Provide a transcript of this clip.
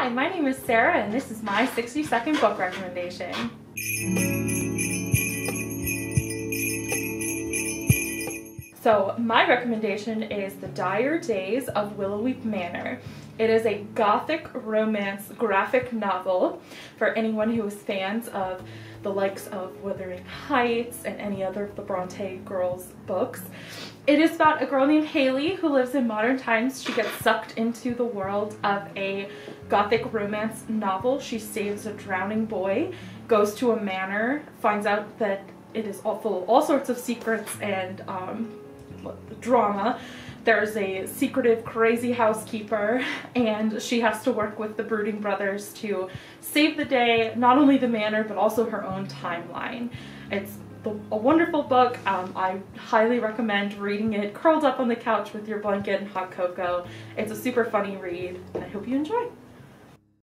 Hi, my name is Sarah and this is my 60 second book recommendation. So my recommendation is The Dire Days of Willowweep Manor. It is a gothic romance graphic novel for anyone who is fans of the likes of Wuthering Heights and any other of the Bronte girls books. It is about a girl named Haley who lives in modern times. She gets sucked into the world of a gothic romance novel. She saves a drowning boy, goes to a manor, finds out that it is all full of all sorts of secrets and um, drama. There's a secretive, crazy housekeeper, and she has to work with the Brooding Brothers to save the day, not only the manor, but also her own timeline. It's a wonderful book. Um, I highly recommend reading it curled up on the couch with your blanket and hot cocoa. It's a super funny read, and I hope you enjoy.